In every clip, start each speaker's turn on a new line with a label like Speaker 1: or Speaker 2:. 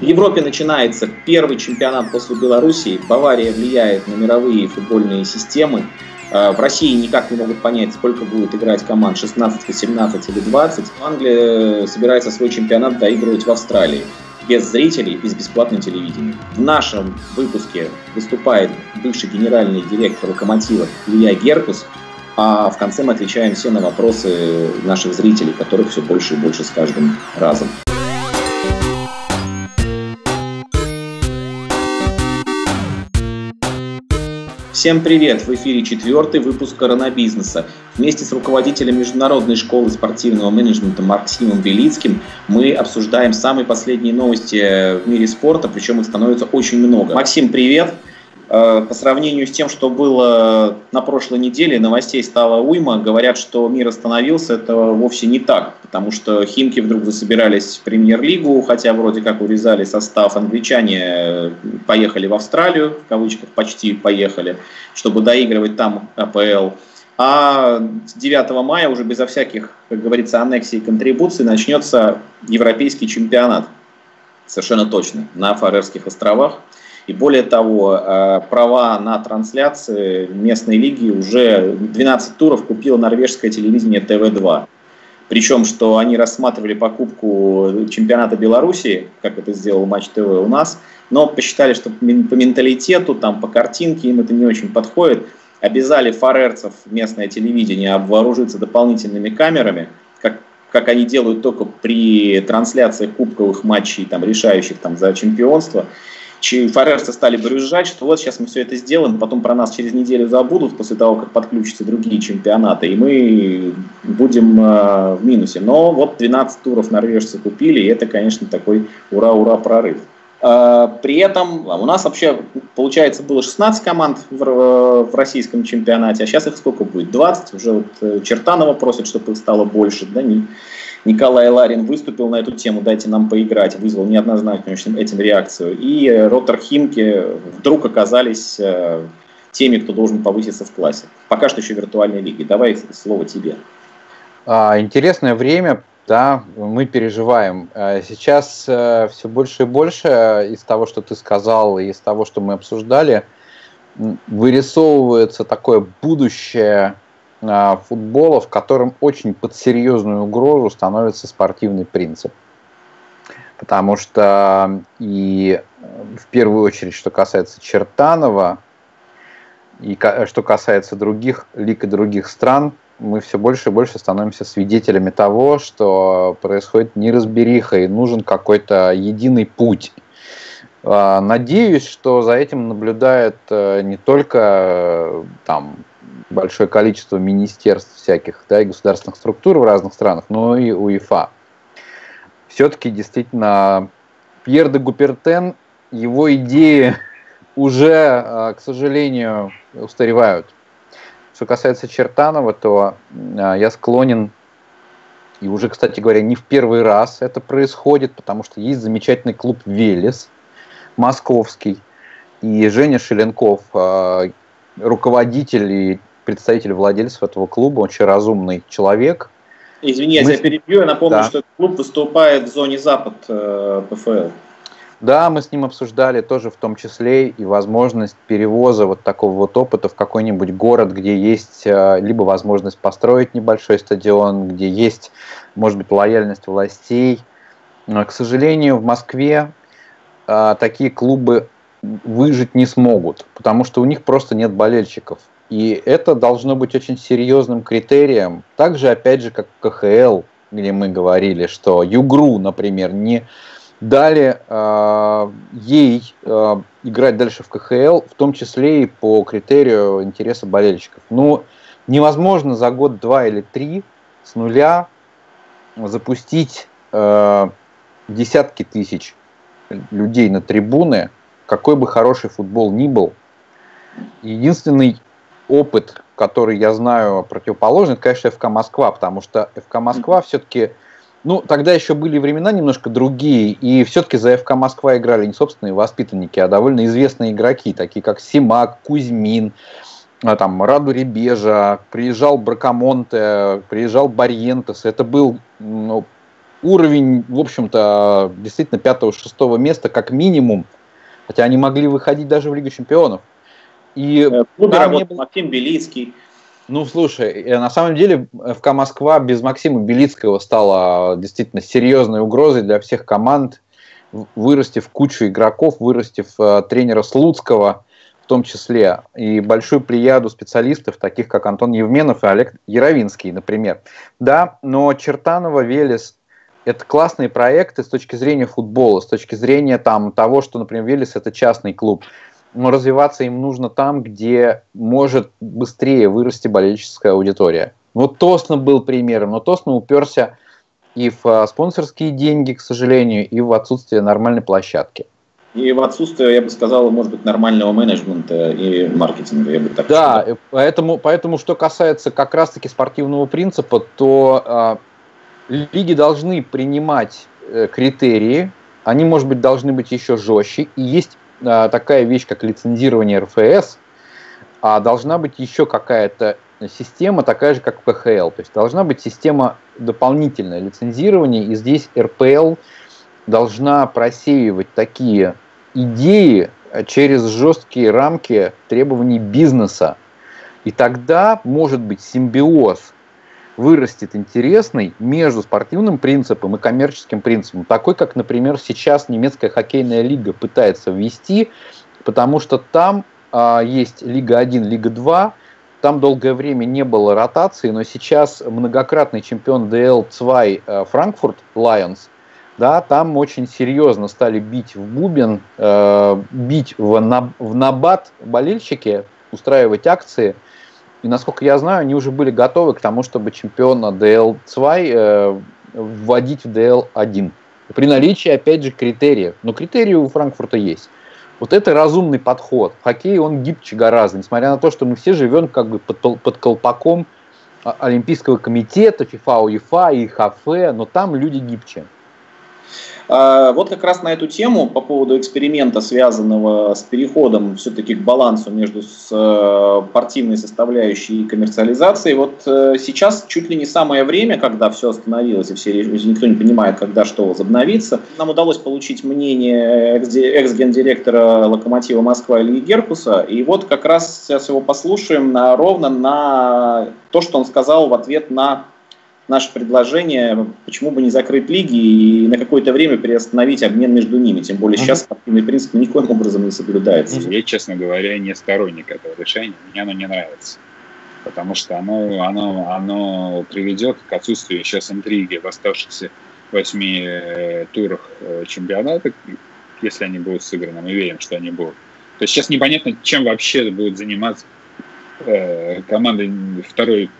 Speaker 1: В Европе начинается первый чемпионат после Белоруссии. Бавария влияет на мировые футбольные системы. А, в России никак не могут понять, сколько будет играть команд, 16, 18 или 20. Англия собирается свой чемпионат доигрывать в Австралии без зрителей, без бесплатного телевидения. В нашем выпуске выступает бывший генеральный директор «Локомотива» Илья Геркус, а в конце мы отвечаем все на вопросы наших зрителей, которых все больше и больше с каждым разом. Всем привет! В эфире четвертый выпуск коронабизнеса. Вместе с руководителем Международной школы спортивного менеджмента Максимом Белицким мы обсуждаем самые последние новости в мире спорта, причем их становится очень много. Максим, привет! Э, по сравнению с тем, что было на прошлой неделе, новостей стало уйма. Говорят, что мир остановился. Это вовсе не так, потому что Химки вдруг засобирались в премьер-лигу, хотя вроде как урезали состав. Англичане поехали в Австралию, в кавычках почти поехали, чтобы доигрывать там АПЛ. А с 9 мая уже безо всяких, как говорится, аннексий и контрибуций начнется европейский чемпионат. Совершенно точно. На Фарерских островах. И более того, э, права на трансляции местной лиги уже 12 туров купило норвежское телевидение ТВ-2. Причем, что они рассматривали покупку чемпионата Белоруссии, как это сделал Матч ТВ у нас, но посчитали, что по менталитету, там, по картинке им это не очень подходит. Обязали фарерцев местное телевидение обвооружиться дополнительными камерами, как, как они делают только при трансляциях кубковых матчей, там, решающих там, за чемпионство фарерцы стали брюзжать, что вот сейчас мы все это сделаем, потом про нас через неделю забудут после того, как подключатся другие чемпионаты, и мы будем э, в минусе. Но вот 12 туров норвежцы купили, и это, конечно, такой ура-ура прорыв. Э, при этом у нас вообще, получается, было 16 команд в, в российском чемпионате, а сейчас их сколько будет? 20? Уже вот э, Чертанова просит, чтобы их стало больше. Да, не, Николай Ларин выступил на эту тему «Дайте нам поиграть», вызвал неоднозначную этим реакцию. И Ротор Химки вдруг оказались э, теми, кто должен повыситься в классе. Пока что еще виртуальной лиги. Давай слово тебе.
Speaker 2: А, интересное время, да, мы переживаем. А, сейчас э, все больше и больше из того, что ты сказал, и из того, что мы обсуждали, вырисовывается такое будущее футбола, в котором очень под серьезную угрозу становится спортивный принцип. Потому что и в первую очередь, что касается Чертанова, и что касается других лиг и других стран, мы все больше и больше становимся свидетелями того, что происходит неразбериха и нужен какой-то единый путь. А, надеюсь, что за этим наблюдает э, не только э, там большое количество министерств всяких да, и государственных структур в разных странах, но и УЕФА. Все-таки действительно Пьер де Гупертен, его идеи уже, а, к сожалению, устаревают. Что касается Чертанова, то а, я склонен, и уже, кстати говоря, не в первый раз это происходит, потому что есть замечательный клуб «Велес», московский, и Женя Шеленков, а, руководитель и представитель владельцев этого клуба, очень разумный человек.
Speaker 1: Извини, я Мы... тебя перебью. Я напомню, да. что клуб выступает в зоне Запад э, ПФЛ.
Speaker 2: Да, мы с ним обсуждали тоже в том числе и возможность перевоза вот такого вот опыта в какой-нибудь город, где есть э, либо возможность построить небольшой стадион, где есть, может быть, лояльность властей. Но, к сожалению, в Москве э, такие клубы выжить не смогут, потому что у них просто нет болельщиков. И это должно быть очень серьезным критерием. Также, опять же, как КХЛ, где мы говорили, что Югру, например, не дали э, ей э, играть дальше в КХЛ, в том числе и по критерию интереса болельщиков. Ну, невозможно за год, два или три с нуля запустить э, десятки тысяч людей на трибуны, какой бы хороший футбол ни был. Единственный опыт, который я знаю противоположный, это, конечно, ФК Москва, потому что ФК Москва все-таки, ну, тогда еще были времена немножко другие, и все-таки за ФК Москва играли не собственные воспитанники, а довольно известные игроки, такие как Симак, Кузьмин, а, там, Раду Ребежа, приезжал Бракамонте, приезжал Барьентес. Это был ну, уровень, в общем-то, действительно пятого-шестого места как минимум, хотя они могли выходить даже в Лигу чемпионов.
Speaker 1: И в клубе работал было... Максим Белицкий.
Speaker 2: Ну, слушай, э, на самом деле ФК Москва без Максима Белицкого стала действительно серьезной угрозой для всех команд, вырастив кучу игроков, вырастив э, тренера Слуцкого в том числе, и большую плеяду специалистов, таких как Антон Евменов и Олег Яровинский, например. Да, но Чертанова, Велес – это классные проекты с точки зрения футбола, с точки зрения там, того, что, например, Велес – это частный клуб – но развиваться им нужно там, где может быстрее вырасти болельческая аудитория. Вот Тосно был примером, но Тосно уперся и в а, спонсорские деньги, к сожалению, и в отсутствие нормальной площадки.
Speaker 1: И в отсутствие, я бы сказал, может быть, нормального менеджмента и маркетинга, я бы так
Speaker 2: Да, сказал. поэтому, поэтому, что касается как раз-таки спортивного принципа, то э, лиги должны принимать э, критерии, они, может быть, должны быть еще жестче, и есть такая вещь, как лицензирование РФС, а должна быть еще какая-то система, такая же, как в КХЛ. То есть должна быть система дополнительное лицензирования, и здесь РПЛ должна просеивать такие идеи через жесткие рамки требований бизнеса. И тогда может быть симбиоз вырастет интересный между спортивным принципом и коммерческим принципом, такой, как, например, сейчас немецкая хоккейная лига пытается ввести, потому что там а, есть Лига 1, Лига 2, там долгое время не было ротации, но сейчас многократный чемпион ДЛ-2 э, Франкфурт Lions, да, там очень серьезно стали бить в бубен, э, бить в, на, в набат болельщики, устраивать акции – и насколько я знаю, они уже были готовы к тому, чтобы чемпиона DL2 э, вводить в DL1. При наличии, опять же, критериев. Но критерии у Франкфурта есть. Вот это разумный подход. В хоккее он гибче гораздо, несмотря на то, что мы все живем как бы под, под колпаком Олимпийского комитета, ФИФА, УЕФА и ХАФ, но там люди гибче.
Speaker 1: А, вот как раз на эту тему по поводу эксперимента, связанного с переходом все-таки к балансу между э, составляющей и коммерциализацией. Вот э, сейчас чуть ли не самое время, когда все остановилось и все, никто не понимает, когда что возобновится. Нам удалось получить мнение экс-гендиректора «Локомотива Москва» Ильи Геркуса. И вот как раз сейчас его послушаем на, ровно на то, что он сказал в ответ на наше предложение, почему бы не закрыть лиги и на какое-то время приостановить обмен между ними. Тем более сейчас спортивный принцип никоим образом не соблюдается.
Speaker 3: Я, честно говоря, не сторонник этого решения. Мне оно не нравится. Потому что оно, оно, оно приведет к отсутствию сейчас интриги в оставшихся восьми э, турах э, чемпионата, если они будут сыграны. Мы верим, что они будут. То есть сейчас непонятно, чем вообще будут заниматься э, команды второй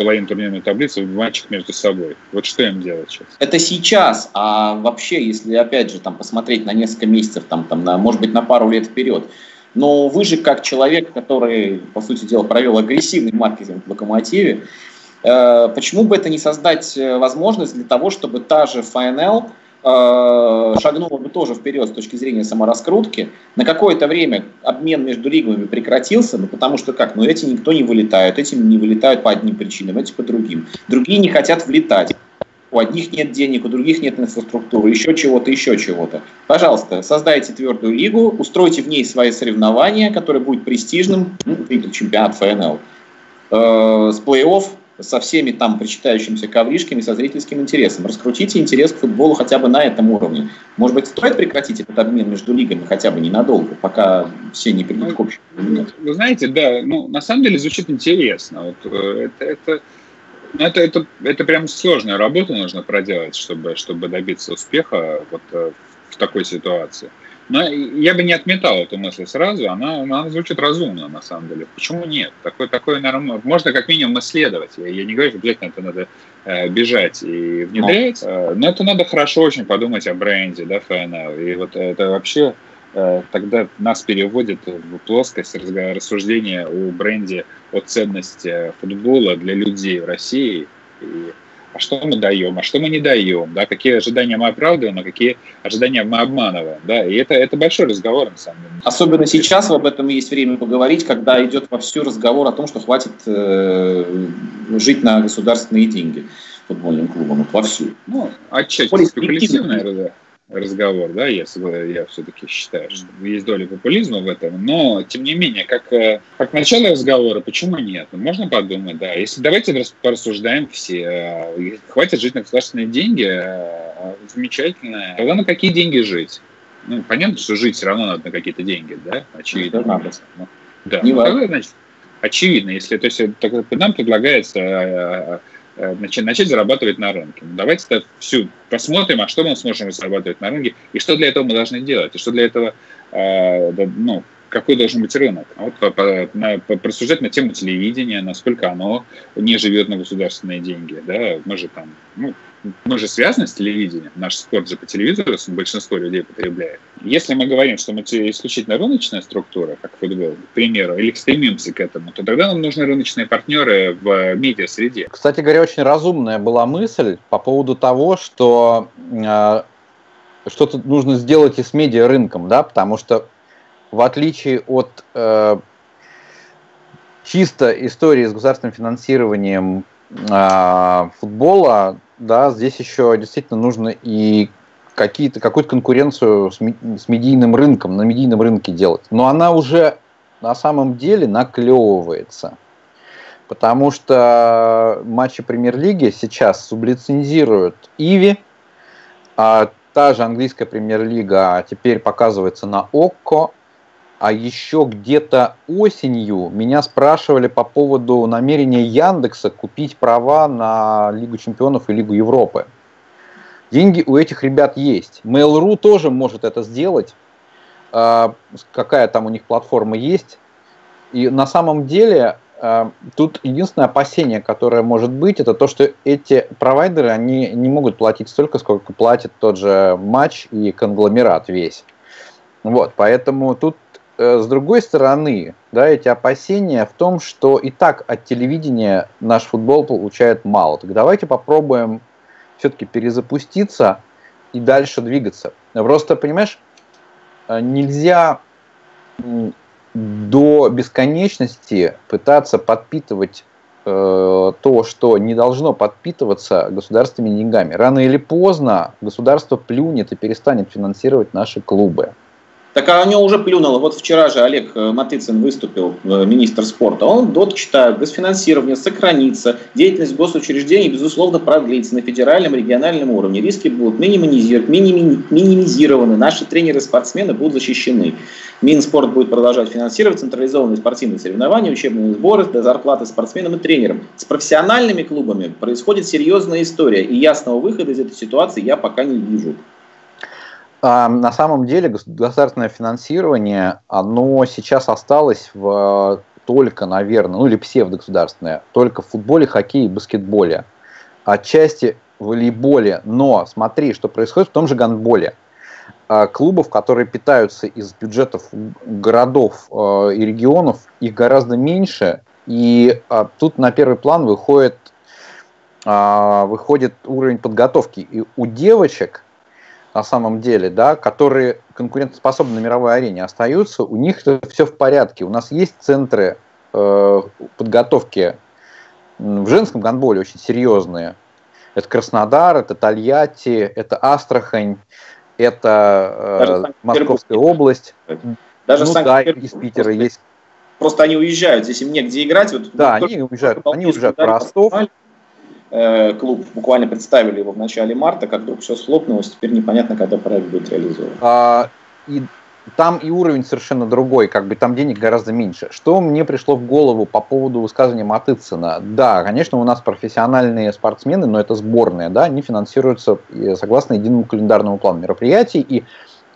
Speaker 3: половину турнирной таблицы в матчах между собой. Вот что им делать сейчас?
Speaker 1: Это сейчас, а вообще, если опять же там посмотреть на несколько месяцев, там, там, на, может быть, на пару лет вперед, но вы же как человек, который, по сути дела, провел агрессивный маркетинг в «Локомотиве», э, почему бы это не создать э, возможность для того, чтобы та же ФНЛ Э, шагнула бы тоже вперед с точки зрения самораскрутки. На какое-то время обмен между лигами прекратился, ну, потому что как, ну эти никто не вылетают, эти не вылетают по одним причинам, эти по другим. Другие не хотят влетать. У одних нет денег, у других нет инфраструктуры, еще чего-то, еще чего-то. Пожалуйста, создайте твердую лигу, устройте в ней свои соревнования, которое будет престижным, ну, чемпионат ФНЛ, э, с плей-офф, со всеми там причитающимися ковришками, со зрительским интересом. Раскрутите интерес к футболу хотя бы на этом уровне. Может быть, стоит прекратить этот обмен между лигами хотя бы ненадолго, пока все не придут к общему
Speaker 3: ну, Вы знаете, да, ну, на самом деле звучит интересно. Вот, э, это, это, ну, это, это, это прям сложная работа нужно проделать, чтобы, чтобы добиться успеха вот, э, в такой ситуации. Но я бы не отметал эту мысль сразу, она, она звучит разумно, на самом деле. Почему нет? Такое, такое наверное, можно как минимум исследовать. Я, я не говорю, что обязательно это надо э, бежать и внедрять, э, но это надо хорошо очень подумать о бренде, да, ФНЛ. И вот это вообще э, тогда нас переводит в плоскость рассуждения о бренде, о ценности футбола для людей в России. И а что мы даем, а что мы не даем, да, какие ожидания мы оправдываем, а какие ожидания мы обманываем, да, и это, это большой разговор, на самом деле.
Speaker 1: Особенно сейчас об этом есть время поговорить, когда идет вовсю разговор о том, что хватит э, жить на государственные деньги. футбольным клубам, вот вовсю.
Speaker 3: Ну, отчасти спекулятивная разговор, да, я, я все-таки считаю, что есть доля популизма в этом, но, тем не менее, как, э, как начало разговора, почему нет? Ну, можно подумать, да, если давайте порассуждаем все, э, хватит жить на государственные деньги, э, замечательно, тогда на какие деньги жить? Ну, понятно, что жить все равно надо на какие-то деньги, да, очевидно. Да, ну, да. Не ну, тогда, значит, очевидно, если, то есть, нам предлагается начать, начать зарабатывать на рынке. Ну, давайте всю посмотрим, а что мы сможем зарабатывать на рынке, и что для этого мы должны делать, и что для этого, э, ну, какой должен быть рынок. А вот по, по, на, по, просуждать на тему телевидения, насколько оно не живет на государственные деньги. Да? Мы же там, ну, мы же связаны с телевидением, наш спорт же по телевизору большинство людей потребляет. Если мы говорим, что мы исключительно рыночная структура, как футбол, к примеру, или стремимся к этому, то тогда нам нужны рыночные партнеры в медиа-среде.
Speaker 2: Кстати говоря, очень разумная была мысль по поводу того, что э, что-то нужно сделать и с медиа-рынком, да, потому что в отличие от э, чисто истории с государственным финансированием э, футбола, да, здесь еще действительно нужно и какие-то, какую-то конкуренцию с, с медийным рынком, на медийном рынке делать. Но она уже на самом деле наклевывается. Потому что матчи премьер-лиги сейчас сублицензируют Иви, а та же английская премьер-лига теперь показывается на ОККО, а еще где-то осенью меня спрашивали по поводу намерения Яндекса купить права на Лигу чемпионов и Лигу Европы. Деньги у этих ребят есть. Mail.ru тоже может это сделать. А, какая там у них платформа есть. И на самом деле а, тут единственное опасение, которое может быть, это то, что эти провайдеры, они не могут платить столько, сколько платит тот же матч и конгломерат весь. Вот, поэтому тут с другой стороны, да, эти опасения в том, что и так от телевидения наш футбол получает мало. Так давайте попробуем все-таки перезапуститься и дальше двигаться. Просто, понимаешь, э, нельзя до бесконечности пытаться подпитывать э, то, что не должно подпитываться государственными деньгами. Рано или поздно государство плюнет и перестанет финансировать наши клубы.
Speaker 1: Так а оно уже плюнуло. Вот вчера же Олег э, Матыцын выступил, э, министр спорта. Он ДОТ читает, госфинансирование сохранится, деятельность госучреждений, безусловно, продлится на федеральном, региональном уровне. Риски будут минимизированы, наши тренеры-спортсмены будут защищены. Минспорт будет продолжать финансировать централизованные спортивные соревнования, учебные сборы, зарплаты спортсменам и тренерам. С профессиональными клубами происходит серьезная история, и ясного выхода из этой ситуации я пока не вижу.
Speaker 2: А, на самом деле государственное финансирование, оно сейчас осталось в только, наверное, ну или псевдогосударственное, только в футболе, хоккее и баскетболе. Отчасти в волейболе, но смотри, что происходит в том же гандболе. А, клубов, которые питаются из бюджетов городов а, и регионов, их гораздо меньше, и тут на первый план выходит, выходит уровень подготовки. И у девочек на самом деле, да, которые конкурентоспособны на мировой арене остаются, у них все в порядке. У нас есть центры э, подготовки в женском гандболе очень серьезные. Это Краснодар, это Тольятти, это Астрахань, это э, Московская область.
Speaker 1: Даже ну, да, из Питера есть. Просто они уезжают, здесь им негде играть. Вот,
Speaker 2: да, они уезжают, они уезжают в Ростов.
Speaker 1: Э, клуб буквально представили его в начале марта, как вдруг все схлопнулось, теперь непонятно, когда проект будет реализован. А,
Speaker 2: и там и уровень совершенно другой, как бы там денег гораздо меньше. Что мне пришло в голову по поводу высказывания Матыцина? Да, конечно, у нас профессиональные спортсмены, но это сборные, да, они финансируются э, согласно единому календарному плану мероприятий, и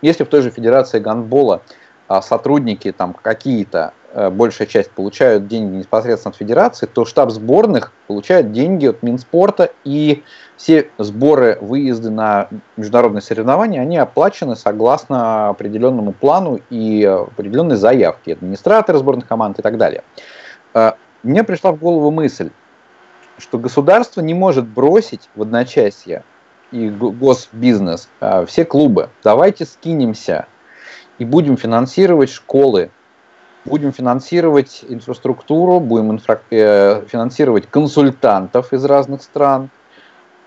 Speaker 2: если в той же Федерации гандбола а, сотрудники там какие-то Э, большая часть получают деньги непосредственно от федерации, то штаб сборных получает деньги от Минспорта, и все сборы, выезды на международные соревнования, они оплачены согласно определенному плану и определенной заявке администраторы сборных команд и так далее. Э, мне пришла в голову мысль, что государство не может бросить в одночасье и госбизнес э, все клубы. Давайте скинемся и будем финансировать школы, будем финансировать инфраструктуру, будем инфра- э, финансировать консультантов из разных стран,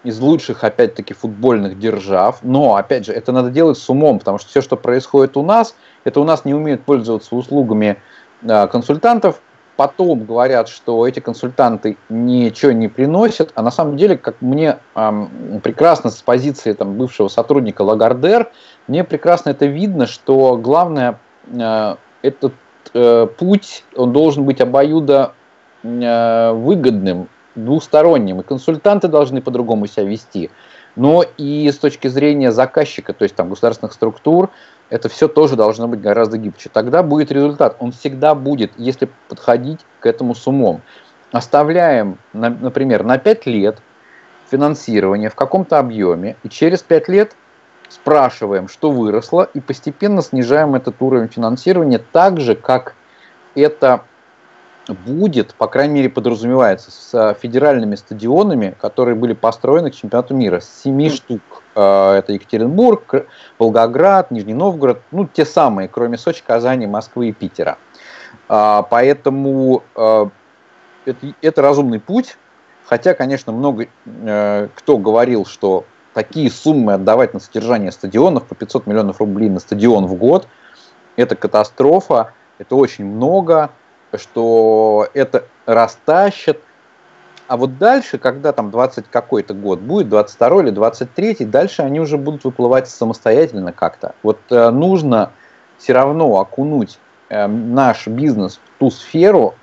Speaker 2: из лучших, опять-таки, футбольных держав, но, опять же, это надо делать с умом, потому что все, что происходит у нас, это у нас не умеют пользоваться услугами э, консультантов, потом говорят, что эти консультанты ничего не приносят, а на самом деле, как мне эм, прекрасно с позиции там, бывшего сотрудника Лагардер, мне прекрасно это видно, что главное, э, этот э, путь, он должен быть обоюдо э, выгодным, двухсторонним, и консультанты должны по-другому себя вести, но и с точки зрения заказчика, то есть там государственных структур, это все тоже должно быть гораздо гибче. Тогда будет результат. Он всегда будет, если подходить к этому с умом. Оставляем, например, на 5 лет финансирование в каком-то объеме, и через 5 лет спрашиваем, что выросло, и постепенно снижаем этот уровень финансирования так же, как это будет, по крайней мере, подразумевается, с федеральными стадионами, которые были построены к чемпионату мира. С семи штук. Э, это Екатеринбург, Волгоград, Нижний Новгород, ну, те самые, кроме Сочи, Казани, Москвы и Питера. А, поэтому это, это разумный путь, хотя, конечно, много э, кто говорил, что такие суммы отдавать на содержание стадионов по 500 миллионов рублей на стадион в год, это катастрофа, это очень много, что это растащат. А вот дальше, когда там 20 какой-то год будет, 22 или 23, дальше они уже будут выплывать самостоятельно как-то. Вот э, нужно все равно окунуть э, наш бизнес в ту сферу,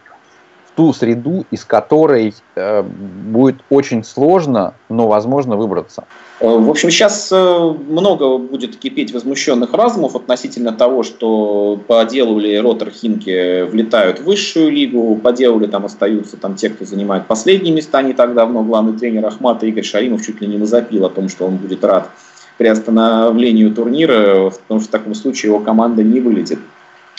Speaker 2: ту среду, из которой э, будет очень сложно, но возможно выбраться.
Speaker 1: Э, в общем, сейчас э, много будет кипеть возмущенных разумов относительно того, что по делу ли Ротор Хинки влетают в высшую лигу, по делу ли там остаются там те, кто занимает последние места не так давно. Главный тренер Ахмата Игорь Шаримов чуть ли не возопил о том, что он будет рад приостановлению турнира, потому что в таком случае его команда не вылетит.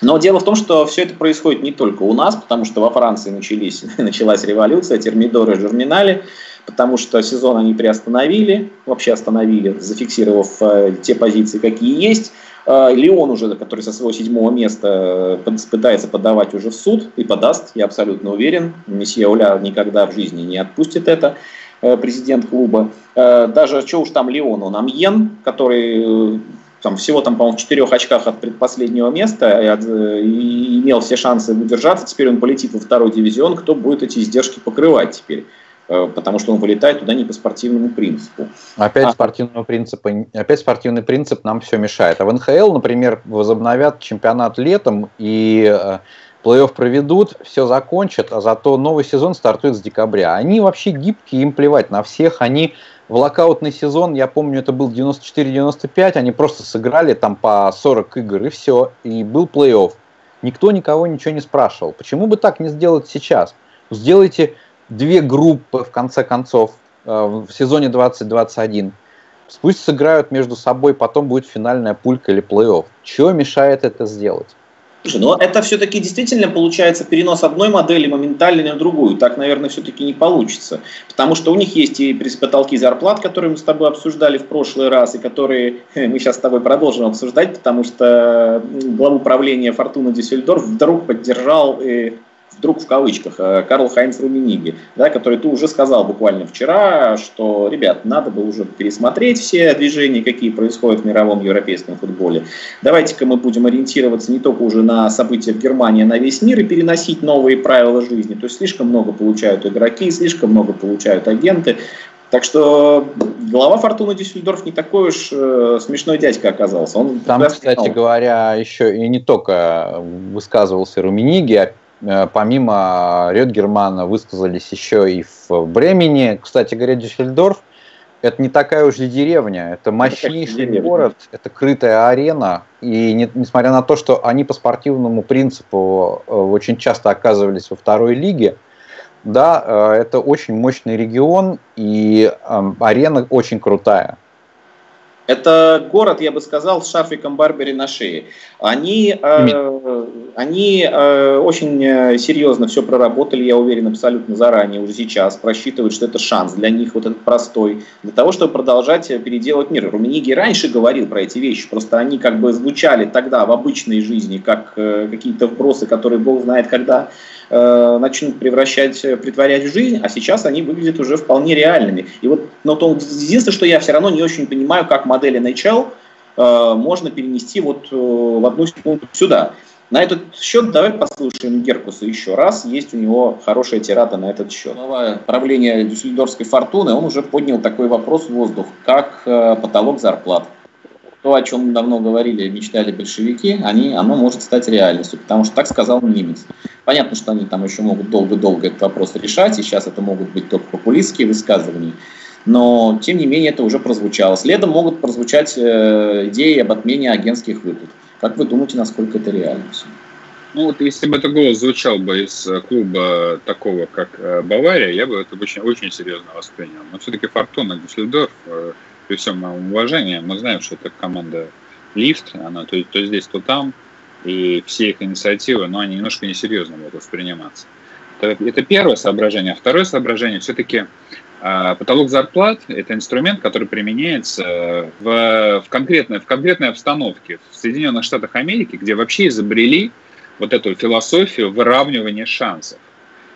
Speaker 1: Но дело в том, что все это происходит не только у нас, потому что во Франции начались, началась революция, термидоры, журминали, потому что сезон они приостановили, вообще остановили, зафиксировав э, те позиции, какие есть. Э, Леон уже, который со своего седьмого места э, пытается подавать уже в суд и подаст, я абсолютно уверен. Месье Оля никогда в жизни не отпустит это, президент клуба. Даже, что уж там Леон, он Амьен, который там, всего там, по-моему, в четырех очках от предпоследнего места и, от, и имел все шансы удержаться. Теперь он полетит во второй дивизион. Кто будет эти издержки покрывать теперь? Э, потому что он вылетает туда не по спортивному принципу.
Speaker 2: Опять, а. спортивного принципа, опять спортивный принцип нам все мешает. А в НХЛ, например, возобновят чемпионат летом и э, плей-офф проведут, все закончат, а зато новый сезон стартует с декабря. Они вообще гибкие, им плевать на всех, они в локаутный сезон, я помню, это был 94-95, они просто сыграли там по 40 игр и все, и был плей-офф. Никто никого ничего не спрашивал. Почему бы так не сделать сейчас? Сделайте две группы, в конце концов, э, в сезоне 2021. Пусть сыграют между собой, потом будет финальная пулька или плей-офф. Чего мешает это сделать?
Speaker 1: Слушай, но это все-таки действительно получается перенос одной модели моментально на другую. Так, наверное, все-таки не получится. Потому что у них есть и потолки зарплат, которые мы с тобой обсуждали в прошлый раз, и которые мы сейчас с тобой продолжим обсуждать, потому что главу управления Фортуна Дюссельдорф вдруг поддержал и вдруг в кавычках, э, Карл Хайнц Румениги, да, который ты уже сказал буквально вчера, что, ребят, надо бы уже пересмотреть все движения, какие происходят в мировом европейском футболе. Давайте-ка мы будем ориентироваться не только уже на события в Германии, а на весь мир и переносить новые правила жизни. То есть слишком много получают игроки, слишком много получают агенты. Так что глава Фортуны Дюссельдорф не такой уж э, смешной дядька оказался. Он
Speaker 2: Там, кстати говоря, еще и не только высказывался Румениги, а помимо Рёдгермана высказались еще и в Бремени. Кстати говоря, Дюссельдорф это не такая уж и деревня, это мощнейший это город, это крытая арена. И не, несмотря на то, что они по спортивному принципу э, очень часто оказывались во второй лиге, да, э, это очень мощный регион, и э, арена очень крутая.
Speaker 1: Это город, я бы сказал, с шарфиком Барбери на шее. Они, э, они э, очень э, серьезно все проработали, я уверен, абсолютно заранее, уже сейчас, просчитывают, что это шанс для них, вот этот простой, для того, чтобы продолжать переделывать мир. Румениги раньше говорил про эти вещи, просто они как бы звучали тогда в обычной жизни, как э, какие-то вбросы, которые Бог знает когда э, начнут превращать, притворять в жизнь, а сейчас они выглядят уже вполне реальными. И вот, но то, единственное, что я все равно не очень понимаю, как модель NHL э, можно перенести вот э, в одну секунду сюда. На этот счет давай послушаем Геркуса еще раз. Есть у него хорошая тирада на этот счет. Глава правления Дюссельдорфской фортуны, он уже поднял такой вопрос в воздух, как э, потолок зарплат то, о чем давно говорили, мечтали большевики, они, оно может стать реальностью, потому что так сказал немец. Понятно, что они там еще могут долго-долго этот вопрос решать, и сейчас это могут быть только популистские высказывания, но, тем не менее, это уже прозвучало. Следом могут прозвучать э, идеи об отмене агентских выплат. Как вы думаете, насколько это реально?
Speaker 3: Ну вот если бы этот голос звучал бы из э, клуба такого, как э, Бавария, я бы это очень, очень серьезно воспринял. Но все-таки Фортуна Дюссельдорф при всем моем уважении, мы знаем, что это команда лифт, она то, то здесь, то там, и все их инициативы, но они немножко несерьезно могут восприниматься. Это первое соображение. А второе соображение, все-таки а, потолок зарплат – это инструмент, который применяется в, в, конкретной, в конкретной обстановке в Соединенных Штатах Америки, где вообще изобрели вот эту философию выравнивания шансов.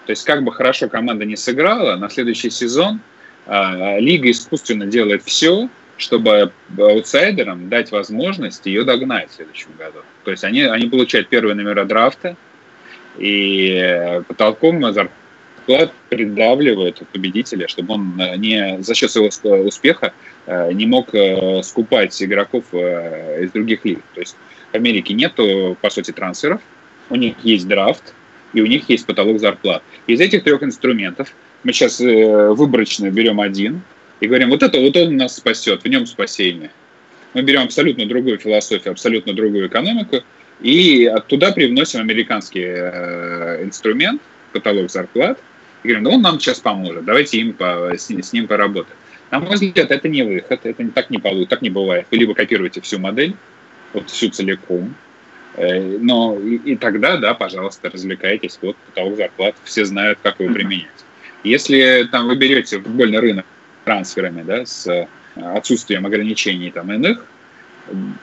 Speaker 3: То есть как бы хорошо команда не сыграла, на следующий сезон – а, лига искусственно делает все, чтобы аутсайдерам дать возможность ее догнать в следующем году. То есть они, они получают первые номера драфта, и потолком зарплат придавливает победителя, чтобы он э, не за счет своего успеха э, не мог э, скупать игроков из других лиг. То есть в Америке нету, по сути, трансферов, у них есть драфт, и у них есть потолок зарплат. Из этих трех инструментов – мы сейчас э, выборочно берем один и говорим, вот это вот он нас спасет, в нем спасение. Мы берем абсолютно другую философию, абсолютно другую экономику, и оттуда привносим американский э, инструмент, каталог зарплат, и говорим, да он нам сейчас поможет, давайте им по, с, с ним поработать. На мой взгляд, это не выход, это так не получится, так не бывает. Вы либо копируете всю модель, вот всю целиком, э, но и, и тогда, да, пожалуйста, развлекайтесь, вот каталог зарплат, все знают, как его применять. Если там вы берете футбольный рынок трансферами, да, с э, отсутствием ограничений там иных,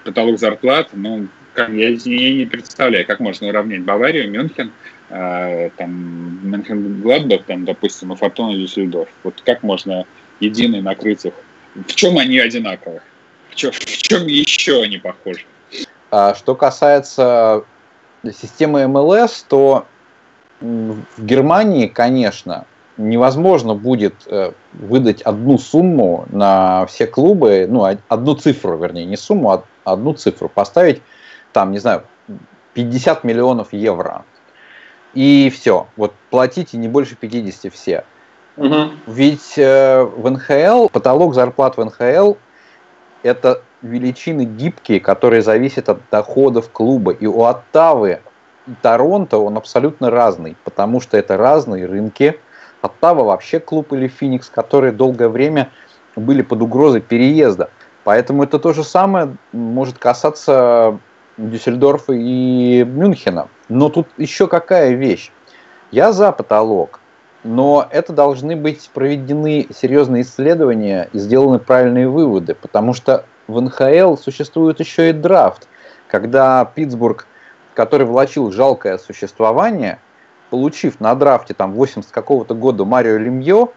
Speaker 3: потолок зарплат, ну, я, я не представляю, как можно уравнять Баварию, Мюнхен, э, там, Мюнхен Гладбах, там, допустим, и Фортуна Дюссельдорф. Вот как можно единый накрыть их? В чем они одинаковы? В чем, в чем еще они похожи?
Speaker 2: А что касается системы МЛС, то в Германии, конечно, невозможно будет э, выдать одну сумму на все клубы, ну, одну цифру, вернее, не сумму, а одну цифру, поставить там, не знаю, 50 миллионов евро. И все, вот платите не больше 50 все. Угу. Ведь э, в НХЛ, потолок зарплат в НХЛ это величины гибкие, которые зависят от доходов клуба. И у Оттавы и Торонто он абсолютно разный, потому что это разные рынки, Оттава вообще клуб или Феникс, которые долгое время были под угрозой переезда. Поэтому это то же самое может касаться Дюссельдорфа и Мюнхена. Но тут еще какая вещь. Я за потолок, но это должны быть проведены серьезные исследования и сделаны правильные выводы, потому что в НХЛ существует еще и драфт, когда Питтсбург, который влачил жалкое существование, получив на драфте там 80 какого-то года Марио Лемье,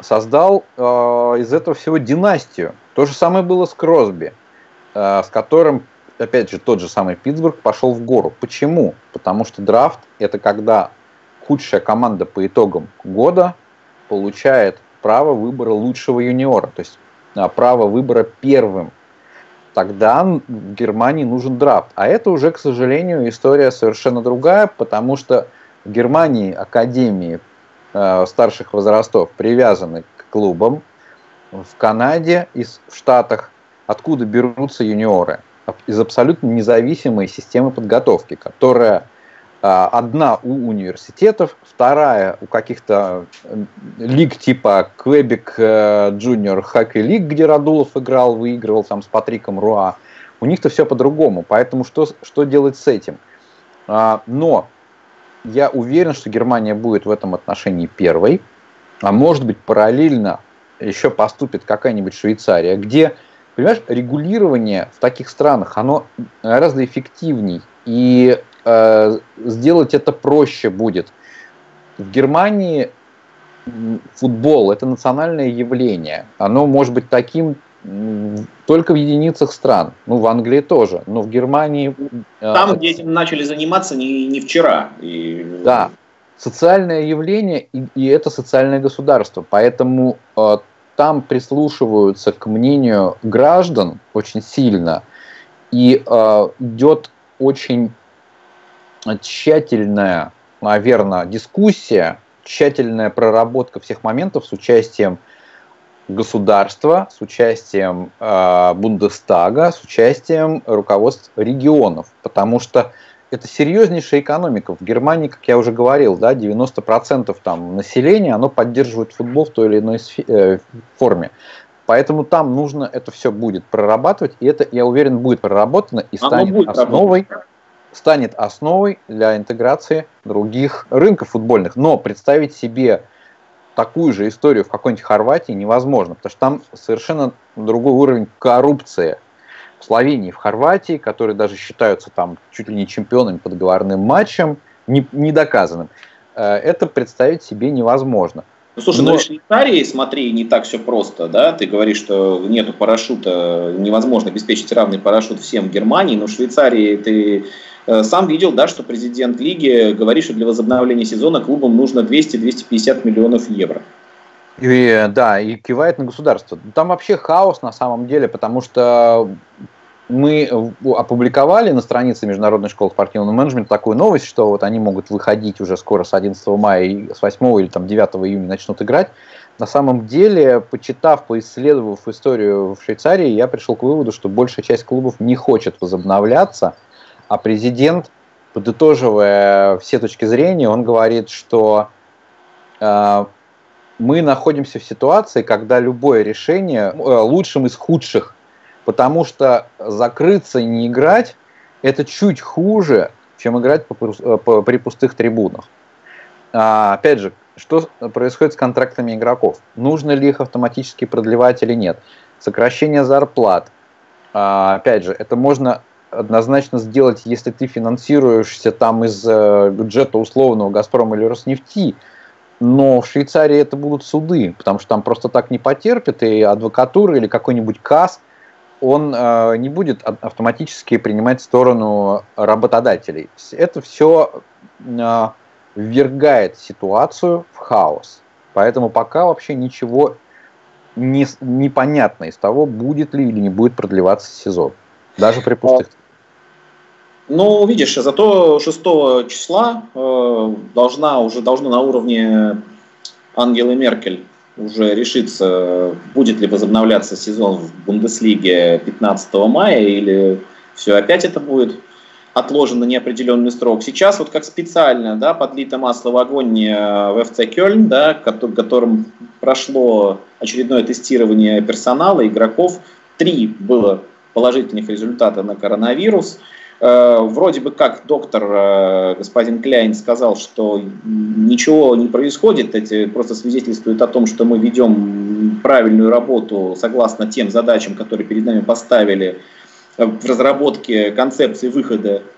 Speaker 2: создал э, из этого всего династию. То же самое было с Кросби, э, с которым, опять же, тот же самый Питтсбург пошел в гору. Почему? Потому что драфт – это когда худшая команда по итогам года получает право выбора лучшего юниора, то есть э, право выбора первым. Тогда в Германии нужен драфт. А это уже, к сожалению, история совершенно другая, потому что в Германии академии э, старших возрастов привязаны к клубам. В Канаде и в Штатах откуда берутся юниоры? Из абсолютно независимой системы подготовки, которая Одна у университетов, вторая у каких-то лиг типа Квебек Джуниор Хоккей Лиг, где Радулов играл, выигрывал там с Патриком Руа. У них-то все по-другому. Поэтому что, что делать с этим? Но я уверен, что Германия будет в этом отношении первой, а может быть параллельно еще поступит какая-нибудь Швейцария, где, понимаешь, регулирование в таких странах, оно гораздо эффективней, и э, сделать это проще будет. В Германии футбол – это национальное явление. Оно может быть таким только в единицах стран. Ну, в Англии тоже, но в Германии...
Speaker 1: Э, Там, где этим начали заниматься не, не вчера.
Speaker 2: И... Да, социальное явление, и, и это социальное государство. Поэтому э, там прислушиваются к мнению граждан очень сильно, и э, идет очень тщательная, наверное, дискуссия, тщательная проработка всех моментов с участием государства, с участием э, Бундестага, с участием руководств регионов, потому что это серьезнейшая экономика. В Германии, как я уже говорил, да, 90% там населения, оно поддерживает футбол в той или иной э, форме. Поэтому там нужно это все будет прорабатывать, и это, я уверен, будет проработано и станет основой, станет основой для интеграции других рынков футбольных. Но представить себе такую же историю в какой-нибудь Хорватии невозможно, потому что там совершенно другой уровень коррупции – в Словении, в Хорватии, которые даже считаются там чуть ли не чемпионами по договорным матчам, не, не доказанным. Э, это представить себе невозможно.
Speaker 1: Ну, слушай, Но... ну в Швейцарии, смотри, не так все просто, да? Ты говоришь, что нету парашюта, невозможно обеспечить равный парашют всем в Германии, но в Швейцарии ты э, сам видел, да, что президент лиги говорит, что для возобновления сезона клубам нужно 200-250 миллионов евро.
Speaker 2: И, да, и кивает на государство. Там вообще хаос на самом деле, потому что мы опубликовали на странице Международной школы спортивного менеджмента такую новость, что вот они могут выходить уже скоро с 11 мая и с 8 или там 9 июня начнут играть. На самом деле, почитав, поисследовав историю в Швейцарии, я пришел к выводу, что большая часть клубов не хочет возобновляться, а президент, подытоживая все точки зрения, он говорит, что э, мы находимся в ситуации, когда любое решение э, лучшим из худших, потому что закрыться и не играть – это чуть хуже, чем играть по, по, при пустых трибунах. А, опять же, что происходит с контрактами игроков? Нужно ли их автоматически продлевать или нет? Сокращение зарплат. А, опять же, это можно однозначно сделать, если ты финансируешься там из э, бюджета условного «Газпрома» или «Роснефти», но в Швейцарии это будут суды, потому что там просто так не потерпят, и адвокатура или какой-нибудь КАС, он э, не будет автоматически принимать сторону работодателей. Это все э, ввергает ситуацию в хаос. Поэтому пока вообще ничего не, непонятно из того, будет ли или не будет продлеваться сезон. Даже при пустых
Speaker 1: ну, видишь, зато 6 числа э, должна уже должно на уровне Ангелы Меркель уже решиться, будет ли возобновляться сезон в Бундеслиге 15 мая или все опять это будет отложено неопределенный срок. Сейчас вот как специально да, подлито масло в огонь э, в ФЦ Кёльн, да, которым прошло очередное тестирование персонала, игроков. Три было положительных результата на коронавирус – вроде бы как доктор э, господин Кляйн сказал, что ничего не происходит, эти просто свидетельствуют о том, что мы ведем правильную работу согласно тем задачам, которые перед нами поставили в разработке концепции выхода Э,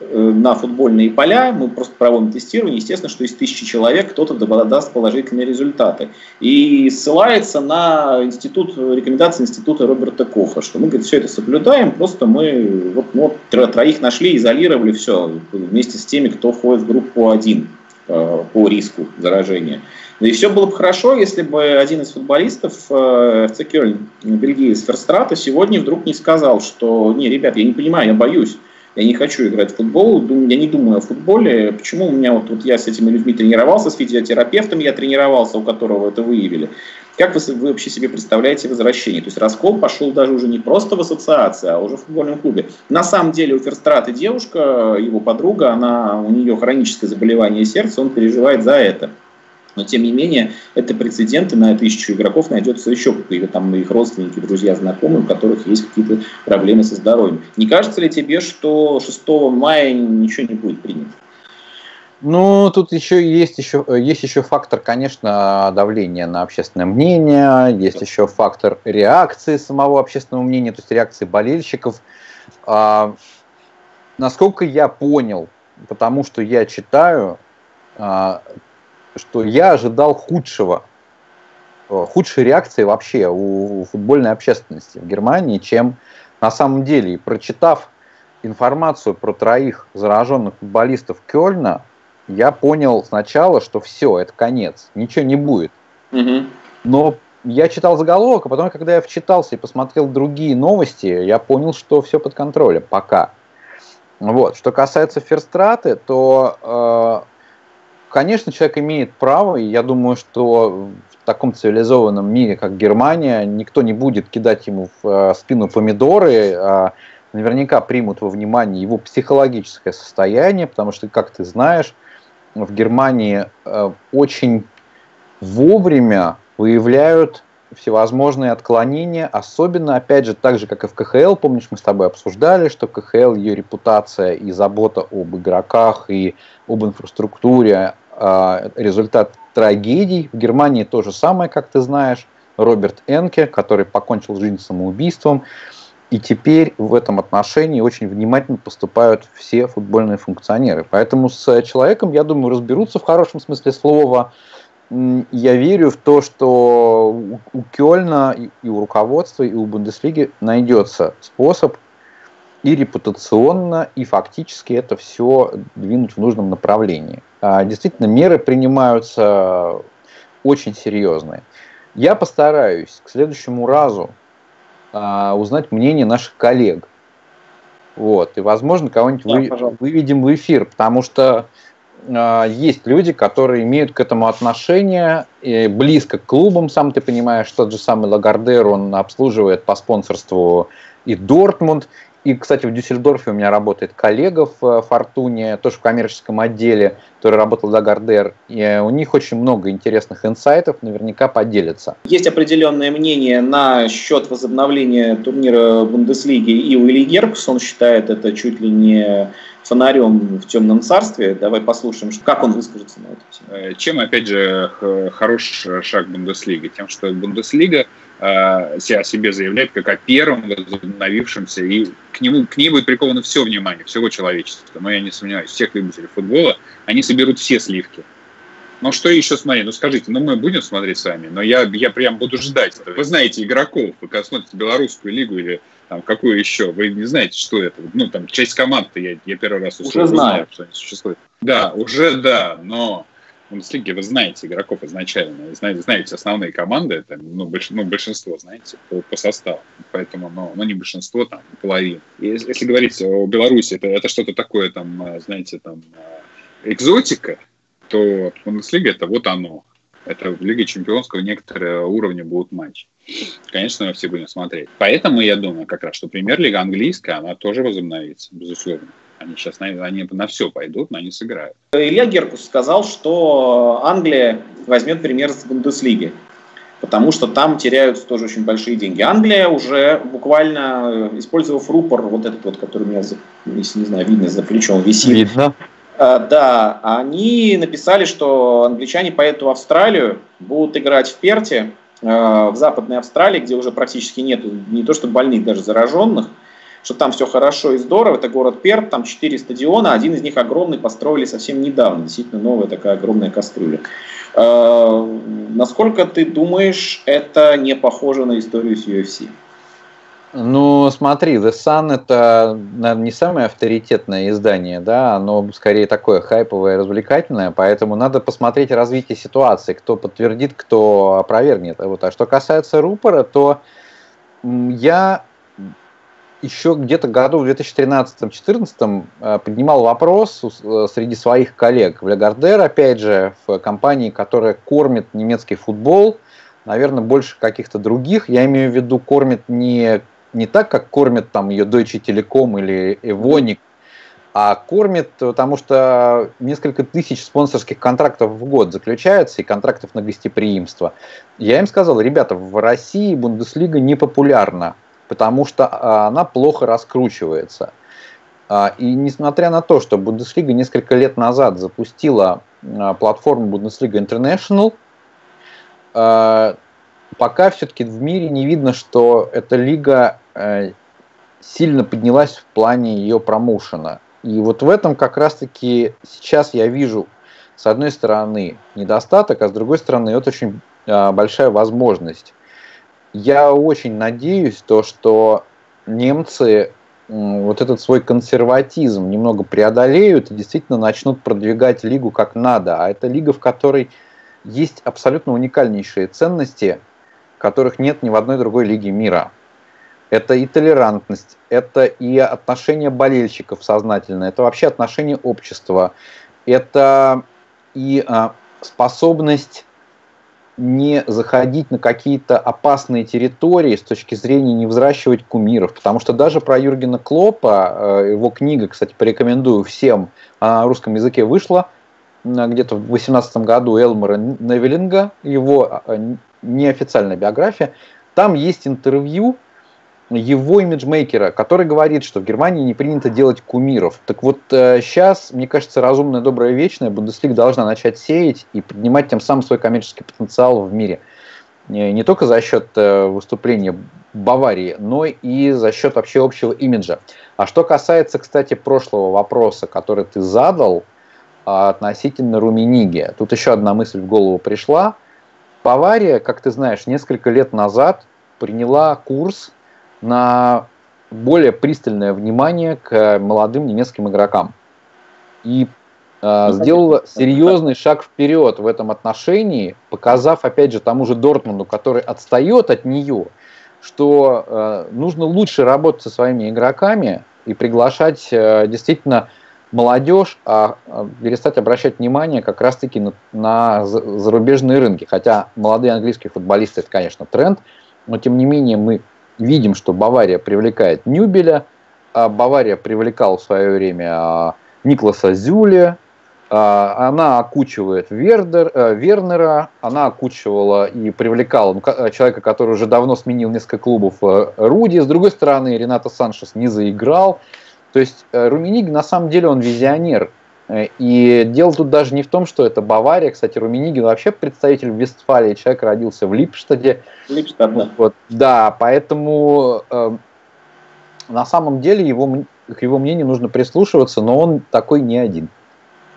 Speaker 1: на футбольные поля, мы просто проводим тестирование, естественно, что из тысячи человек кто-то даст положительные результаты. И ссылается на институт, рекомендации института Роберта Коха, что мы говорит, все это соблюдаем, просто мы вот, ну, троих нашли, изолировали все вместе с теми, кто входит в группу 1 э, по риску заражения. Да и все было бы хорошо, если бы один из футболистов э, ФЦ Кёльн, бельгиец Ферстрата, сегодня вдруг не сказал, что, не, ребят, я не понимаю, я боюсь я не хочу играть в футбол, я не думаю о футболе. Почему у меня вот, вот я с этими людьми тренировался, с физиотерапевтом я тренировался, у которого это выявили. Как вы, вы вообще себе представляете возвращение? То есть раскол пошел даже уже не просто в ассоциации, а уже в футбольном клубе. На самом деле у Ферстрата девушка, его подруга, она, у нее хроническое заболевание сердца, он переживает за это. Но, тем не менее, это прецеденты, на тысячу игроков найдется еще какие-то там их родственники, друзья, знакомые, у которых есть какие-то проблемы со здоровьем. Не кажется ли тебе, что 6 мая ничего не будет принято?
Speaker 2: Ну, тут еще есть еще, есть еще фактор, конечно, давления на общественное мнение, есть еще фактор реакции самого общественного мнения, то есть реакции болельщиков. А, насколько я понял, потому что я читаю, а, что я ожидал худшего, худшей реакции вообще у футбольной общественности в Германии, чем на самом деле. И прочитав информацию про троих зараженных футболистов Кёльна, я понял сначала, что все, это конец, ничего не будет. Угу. Но я читал заголовок, а потом, когда я вчитался и посмотрел другие новости, я понял, что все под контролем, пока. Вот. Что касается Ферстраты, то, э, конечно, человек имеет право, и я думаю, что в таком цивилизованном мире, как Германия, никто не будет кидать ему в э, спину помидоры, а наверняка примут во внимание его психологическое состояние, потому что, как ты знаешь, в Германии э, очень вовремя выявляют всевозможные отклонения, особенно, опять же, так же, как и в КХЛ, помнишь, мы с тобой обсуждали, что КХЛ, ее репутация и забота об игроках и об инфраструктуре э, результат трагедий. В Германии то же самое, как ты знаешь. Роберт Энке, который покончил жизнь самоубийством. И теперь в этом отношении очень внимательно поступают все футбольные функционеры. Поэтому с человеком, я думаю, разберутся в хорошем смысле слова. Я верю в то, что у Кёльна и у руководства, и у Бундеслиги найдется способ и репутационно, и фактически это все двинуть в нужном направлении. А, действительно, меры принимаются очень серьезные. Я постараюсь к следующему разу а, узнать мнение наших коллег. Вот. И, возможно, кого-нибудь да, вы, выведем в эфир, потому что есть люди, которые имеют к этому отношение, и близко к клубам, сам ты понимаешь, тот же самый Лагардер, он обслуживает по спонсорству и Дортмунд, и, кстати, в Дюссельдорфе у меня работает коллега в э, Фортуне, тоже в коммерческом отделе, который работал за Гардер. И э, у них очень много интересных инсайтов, наверняка поделятся.
Speaker 1: Есть определенное мнение на счет возобновления турнира Бундеслиги и Уилли Гербс. Он считает это чуть ли не фонарем в темном царстве. Давай послушаем, как он выскажется на эту
Speaker 3: тему. Э, чем, опять же, хорош шаг Бундеслиги? Тем, что Бундеслига о себе заявляет как о первом возобновившемся, и к, нему, к ней будет приковано все внимание, всего человечества. Но я не сомневаюсь, всех любителей футбола, они соберут все сливки. Ну что еще смотреть? Ну скажите, ну мы будем смотреть сами, но я, я прям буду ждать. Вы знаете игроков, вы смотрите белорусскую лигу или там какую еще, вы не знаете, что это. Ну там часть команд я, я первый раз
Speaker 1: услышал, уже знаю,
Speaker 3: что они существуют. Да, уже да, но Бундеслиге вы знаете игроков изначально, знаете, знаете основные команды, это, ну, больш, ну, большинство знаете по, по составу, поэтому, ну, ну, не большинство, там, половина. Если, если говорить о Беларуси, это, это что-то такое, там, а, знаете, там, а, экзотика, то Бундеслига это вот оно. Это в Лиге Чемпионского некоторые уровни будут матчи. Конечно, мы все будем смотреть. Поэтому я думаю как раз, что премьер-лига английская, она тоже возобновится, безусловно. Они сейчас на, они на все пойдут, но они сыграют.
Speaker 1: Илья Геркус сказал, что Англия возьмет пример с Бундеслиги, потому что там теряются тоже очень большие деньги. Англия уже буквально, использовав рупор, вот этот вот, который у меня, если не знаю, видно за плечом, висит. Видно. А, да, они написали, что англичане поедут в Австралию, будут играть в Перте, а, в Западной Австралии, где уже практически нет не то что больных, даже зараженных, что там все хорошо и здорово. Это город Перт, там четыре стадиона, один из них огромный, построили совсем недавно, действительно новая такая огромная кастрюля. Э, насколько ты думаешь, это не похоже на историю с UFC?
Speaker 2: Ну, смотри, The Sun это, наверное, не самое авторитетное издание, да, оно скорее такое хайповое, развлекательное, поэтому надо посмотреть развитие ситуации, кто подтвердит, кто опровергнет. Вот. А что касается рупора, то я еще где-то году в 2013-2014 э, поднимал вопрос э, среди своих коллег в Легардер, опять же, в компании, которая кормит немецкий футбол, наверное, больше каких-то других. Я имею в виду, кормит не, не так, как кормит там ее Deutsche Telekom или Evonik, а кормит, потому что несколько тысяч спонсорских контрактов в год заключается и контрактов на гостеприимство. Я им сказал, ребята, в России Бундеслига не популярна потому что а, она плохо раскручивается. А, и несмотря на то, что Бундеслига несколько лет назад запустила а, платформу Бундеслига International, пока все-таки в мире не видно, что эта лига сильно поднялась в плане ее промоушена. И вот в этом как раз-таки сейчас я вижу, с одной стороны, недостаток, а с другой стороны, это очень большая возможность я очень надеюсь, то, что немцы вот этот свой консерватизм немного преодолеют и действительно начнут продвигать лигу как надо. А это лига, в которой есть абсолютно уникальнейшие ценности, которых нет ни в одной другой лиге мира. Это и толерантность, это и отношение болельщиков сознательно, это вообще отношение общества, это и а, способность не заходить на какие-то опасные территории с точки зрения не взращивать кумиров. Потому что даже про Юргена Клопа, э, его книга, кстати, порекомендую всем, она на русском языке вышла где-то в 2018 году Элмора Невелинга, его э, неофициальная биография. Там есть интервью его имиджмейкера, который говорит, что в Германии не принято делать кумиров. Так вот, сейчас, э, мне кажется, разумная, добрая, вечная Бундеслига должна начать сеять и поднимать тем самым свой коммерческий потенциал в мире. Не только за счет э, выступления Баварии, но и за счет вообще общего имиджа. А что касается, кстати, прошлого вопроса, который ты задал а, относительно Румениги, тут еще одна мысль в голову пришла. Бавария, как ты знаешь, несколько лет назад приняла курс на более пристальное внимание к молодым немецким игрокам. И э, сделала серьезный шаг вперед в этом отношении, показав, опять же, тому же Дортмунду, который отстает от нее, что э, нужно лучше работать со своими игроками и приглашать э, действительно молодежь, а перестать обращать внимание как раз-таки на, на зарубежные рынки. Хотя молодые английские футболисты это, конечно, тренд, но тем не менее мы видим, что Бавария привлекает Нюбеля, а Бавария привлекала в свое время а, Никласа Зюля, а, она окучивает Вердер, э, Вернера, она окучивала и привлекала ну, человека, который уже давно сменил несколько клубов, э, Руди. С другой стороны, Рената Саншес не заиграл. То есть э, Руминик на самом деле он визионер. Э, и дело тут даже не в том, что это Бавария. Кстати, Руминигин вообще представитель Вестфалии. Человек родился в Липштаде. Липштад, да. Вот, да, поэтому э, на самом деле его, к его мнению нужно прислушиваться, но он такой не один.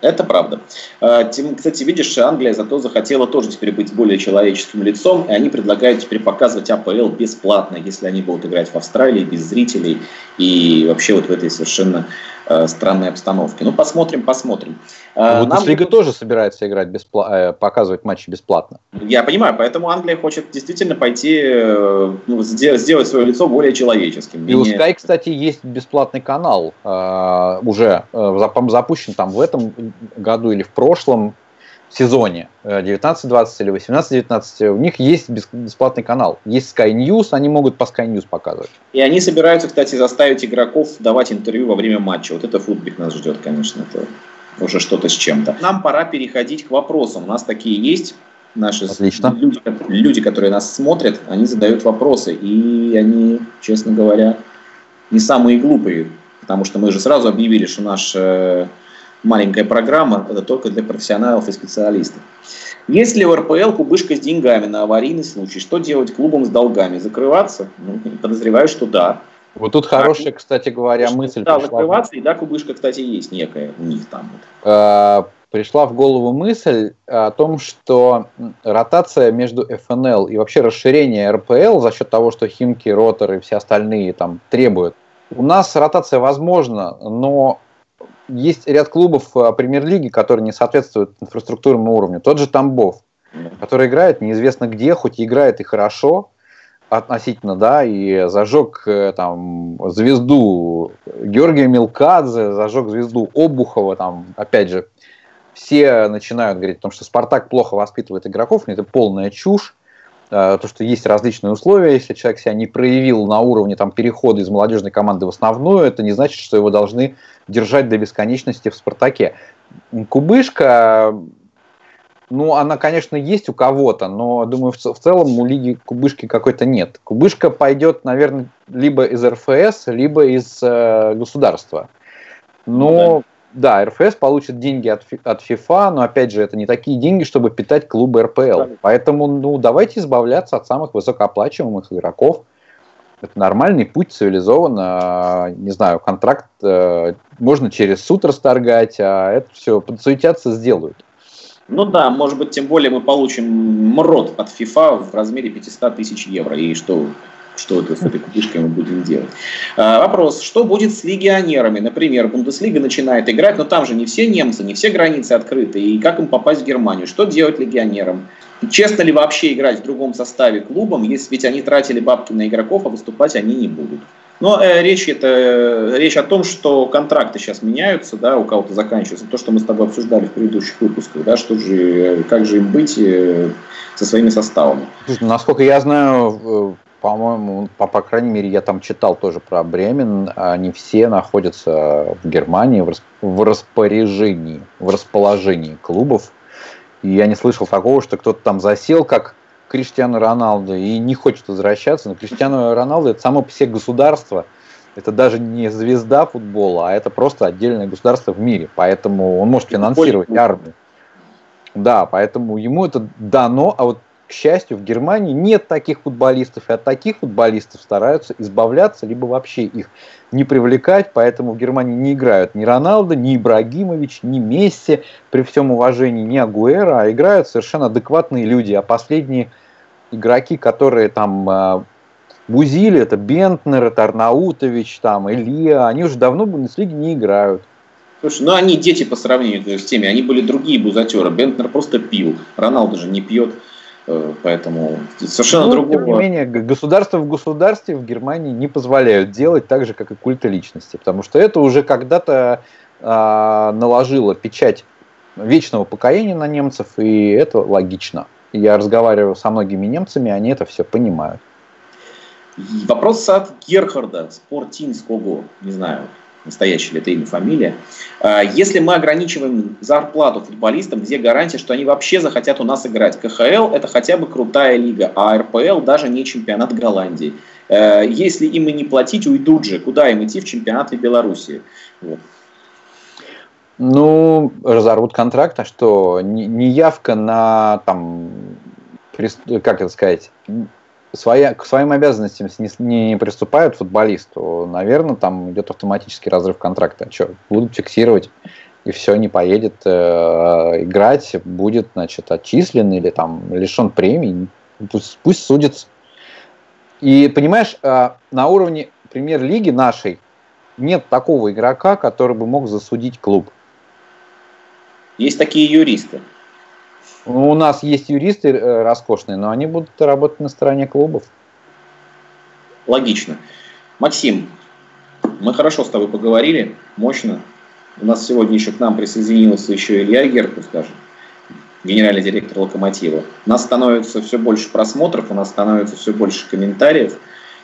Speaker 1: Это правда. А, кстати, видишь, Англия зато захотела тоже теперь быть более человеческим лицом, и они предлагают теперь показывать АПЛ бесплатно, если они будут играть в Австралии без зрителей и вообще вот в этой совершенно э, странной обстановке. Ну, посмотрим, посмотрим.
Speaker 2: А, Бундеслига Нам... тоже собирается играть бесплатно, э, показывать матчи бесплатно.
Speaker 1: Я понимаю, поэтому Англия хочет действительно пойти, э, ну, сделать свое лицо более человеческим.
Speaker 2: И у Sky, кстати, есть бесплатный канал, э, уже запущен там в этом году или в прошлом сезоне 19-20 или 18-19, у них есть бесплатный канал. Есть Sky News, они могут по Sky News показывать.
Speaker 1: И они собираются, кстати, заставить игроков давать интервью во время матча. Вот это футбик нас ждет, конечно. Это уже что-то с чем-то. Нам пора переходить к вопросам. У нас такие есть. Наши Отлично. Люди, люди, которые нас смотрят, они задают вопросы. И они, честно говоря, не самые глупые. Потому что мы же сразу объявили, что наша маленькая программа это только для профессионалов и специалистов. Есть ли в РПЛ кубышка с деньгами на аварийный случай? Что делать клубам с долгами? Закрываться? Ну, подозреваю, что да.
Speaker 2: Вот тут хорошая, кстати говоря, мысль
Speaker 1: да, пришла. закрываться, и да, кубышка, кстати, есть некая у них там.
Speaker 2: Вот. Пришла в голову мысль о том, что ротация между ФНЛ и вообще расширение РПЛ за счет того, что Химки, Ротор и все остальные там требуют. У нас ротация возможна, но есть ряд клубов премьер-лиги, которые не соответствуют инфраструктурному уровню. Тот же Тамбов, который играет неизвестно где, хоть и играет и хорошо, относительно, да, и зажег э, там звезду Георгия Милкадзе, зажег звезду Обухова, там, опять же, все начинают говорить о том, что Спартак плохо воспитывает игроков, это полная чушь. Э, то, что есть различные условия, если человек себя не проявил на уровне там, перехода из молодежной команды в основную, это не значит, что его должны держать до бесконечности в «Спартаке». Кубышка, ну, она, конечно, есть у кого-то, но, думаю, в, в целом у лиги Кубышки какой-то нет. Кубышка пойдет, наверное, либо из РФС, либо из э, государства. Но ну, да. Да, РФС получит деньги от, от ФИФА, но опять же, это не такие деньги, чтобы питать клубы РПЛ. Да. Поэтому, ну, давайте избавляться от самых высокооплачиваемых игроков. Это нормальный путь, цивилизованно. Не знаю, контракт э, можно через суд расторгать, а это все подсуетятся, сделают.
Speaker 1: Ну да, может быть, тем более мы получим МРОД от ФИФА в размере 500 тысяч евро. И что, что это с этой кубышкой мы будем делать. А, вопрос, что будет с легионерами? Например, Бундеслига начинает играть, но там же не все немцы, не все границы открыты, и как им попасть в Германию? Что делать легионерам? Честно ли вообще играть в другом составе клубом, если ведь они тратили бабки на игроков, а выступать они не будут? Но э, речь, это, э, речь о том, что контракты сейчас меняются, да, у кого-то заканчиваются. То, что мы с тобой обсуждали в предыдущих выпусках, да, что же, э, как же им быть э, со своими составами.
Speaker 2: Насколько я знаю, по-моему, по, по крайней мере, я там читал тоже про Бремен, они все находятся в Германии в, в распоряжении, в расположении клубов. И я не слышал такого, что кто-то там засел, как Криштиану Роналду, и не хочет возвращаться. Но Криштиану Роналду это само по себе государство, это даже не звезда футбола, а это просто отдельное государство в мире. Поэтому он может финансировать армию. Да, поэтому ему это дано, а вот к счастью, в Германии нет таких футболистов, и от таких футболистов стараются избавляться, либо вообще их не привлекать, поэтому в Германии не играют ни Роналдо, ни Ибрагимович, ни Месси, при всем уважении, ни Агуэра, а играют совершенно адекватные люди, а последние игроки, которые там а, Бузили, это Бентнер, это Арнаутович, там, Илья, они уже давно в Бундеслиге не играют.
Speaker 1: Слушай, ну они дети по сравнению с теми, они были другие бузатеры. Бентнер просто пил, Роналдо же не пьет. Э, поэтому совершенно ну, другого... Тем
Speaker 2: не менее, государство в государстве в Германии не позволяют делать так же, как и культы личности, потому что это уже когда-то а, наложило печать вечного покаяния на немцев, и это логично. Я разговариваю со многими немцами, они это все понимают.
Speaker 1: Вопрос от Герхарда, Спортинского, не знаю, настоящее ли это имя, фамилия. А, если мы ограничиваем зарплату футболистам, где гарантия, что они вообще захотят у нас играть? КХЛ – это хотя бы крутая лига, а РПЛ даже не чемпионат Голландии. Э, если им и не платить, уйдут же. Куда им идти в чемпионаты Беларуси? Вот.
Speaker 2: Ну, разорвут контракт, а что? Неявка на, там, как это сказать, своя, к своим обязанностям не, не приступают футболисту, наверное, там идет автоматический разрыв контракта. Что, будут фиксировать, и все, не поедет э, играть, будет, значит, отчислен или там лишен премии, пусть, пусть судится. И понимаешь, э, на уровне премьер-лиги нашей нет такого игрока, который бы мог засудить клуб.
Speaker 1: Есть такие юристы.
Speaker 2: Ну, у нас есть юристы э, роскошные, но они будут работать на стороне клубов.
Speaker 1: Логично. Максим, мы хорошо с тобой поговорили, мощно. У нас сегодня еще к нам присоединился еще Илья Геркус даже, генеральный директор «Локомотива». У нас становится все больше просмотров, у нас становится все больше комментариев.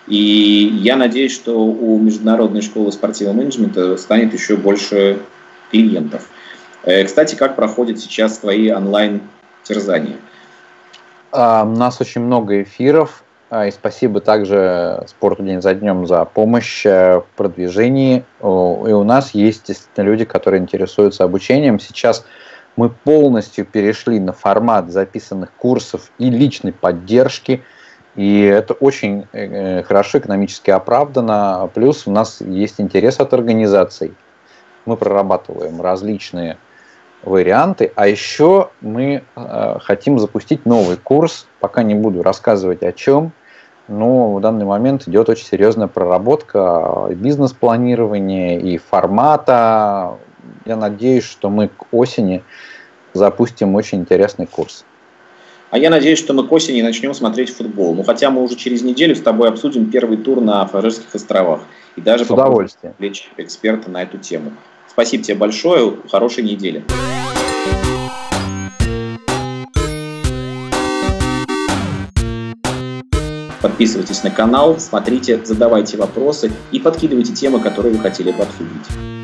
Speaker 1: И я надеюсь, что у Международной школы спортивного менеджмента станет еще больше клиентов. Э, кстати, как проходят сейчас твои онлайн терзания?
Speaker 2: А, у нас очень много эфиров, а, и спасибо также спорту день за днем за помощь э, в продвижении. И у нас есть действительно люди, которые интересуются обучением. Сейчас мы полностью перешли на формат записанных курсов и личной поддержки. И это очень э, хорошо экономически оправдано. Плюс у нас есть интерес от организаций. Мы прорабатываем различные варианты. А еще мы э, хотим запустить новый курс, пока не буду рассказывать о чем, но в данный момент идет очень серьезная проработка бизнес-планирования и формата. Я надеюсь, что мы к осени запустим очень интересный курс.
Speaker 1: А я надеюсь, что мы к осени начнем смотреть футбол. Ну, хотя мы уже через неделю с тобой обсудим первый тур на Фарерских островах. И даже
Speaker 2: с удовольствием.
Speaker 1: эксперта на эту тему. Спасибо тебе большое. Хорошей недели. Подписывайтесь на канал, смотрите, задавайте вопросы и подкидывайте темы, которые вы хотели бы обсудить.